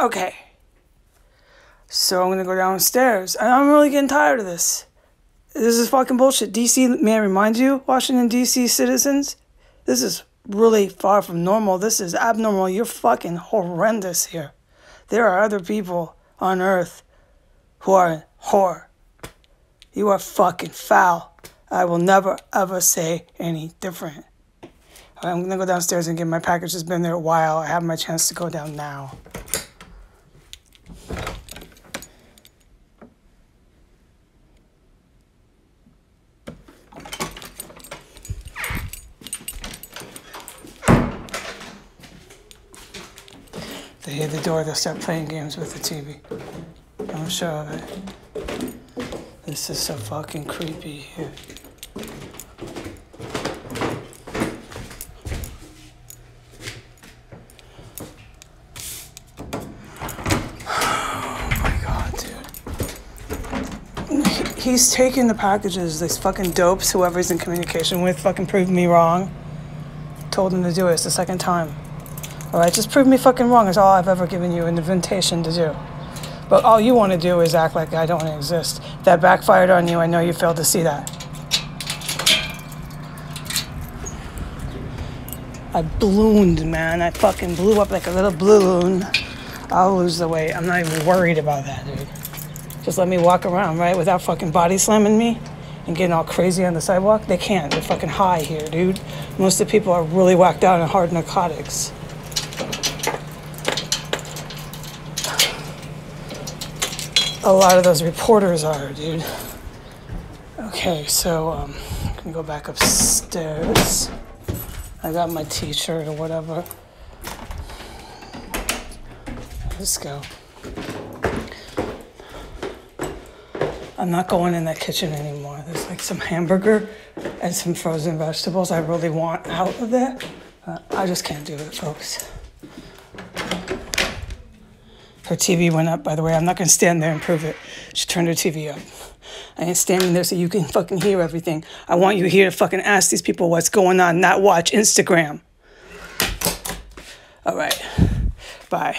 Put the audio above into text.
Okay. So I'm gonna go downstairs. And I'm really getting tired of this. This is fucking bullshit. DC, may I remind you, Washington, D.C. citizens, this is really far from normal. This is abnormal. You're fucking horrendous here. There are other people on earth who are whore. You are fucking foul. I will never ever say any different. I'm gonna go downstairs and get my package. It's been there a while. I have my chance to go down now. They hit the door, they'll start playing games with the TV. I'm sure of it. This is so fucking creepy here. He's taking the packages, these fucking dopes, whoever he's in communication with, fucking proved me wrong. Told him to do it, it's the second time. Alright, just prove me fucking wrong It's all I've ever given you an invitation to do. But all you want to do is act like I don't exist. That backfired on you. I know you failed to see that. I ballooned, man. I fucking blew up like a little balloon. I'll lose the weight. I'm not even worried about that, dude. Just let me walk around, right? Without fucking body slamming me and getting all crazy on the sidewalk. They can't. They're fucking high here, dude. Most of the people are really whacked out on hard narcotics. A lot of those reporters are, dude. Okay, so um, I'm gonna go back upstairs. I got my t-shirt or whatever. Let's go. I'm not going in that kitchen anymore. There's like some hamburger and some frozen vegetables I really want out of there. I just can't do it, folks. Her TV went up, by the way. I'm not gonna stand there and prove it. She turned her TV up. I ain't standing there so you can fucking hear everything. I want you here to fucking ask these people what's going on, not watch Instagram. All right. Bye.